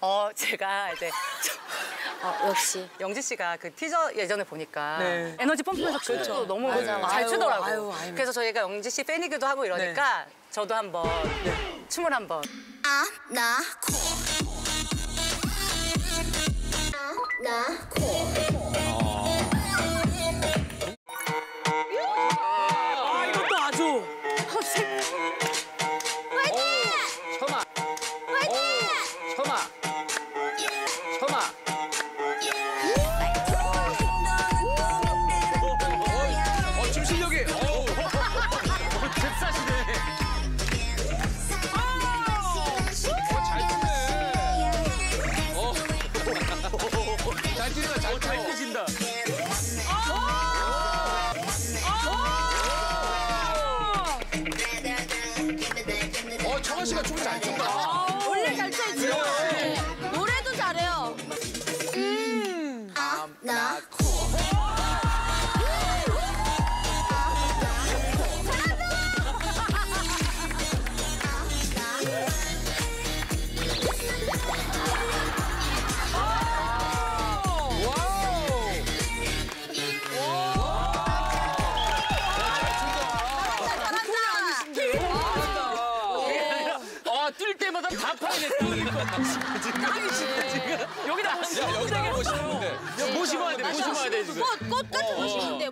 어, 제가 이제 어, 역시. 영지 씨가 그 티저 예전에 보니까 네. 에너지 펌프면서 춤도 너무 잘 아유, 추더라고. 아유, 아유. 그래서 저희가 영지 씨 팬이기도 하고 이러니까 저도 한번 춤을 한번. 나 코. 나 코. 아, 이것도 아주. 어, 청아 씨가 춤잘 춘다. 다 파이네. 여기다 야, 여기다 멋있는데. 야, 모시고 와야 돼, 모시고 와야 돼, 지금. 꽃, 꽃 같은 거 심는데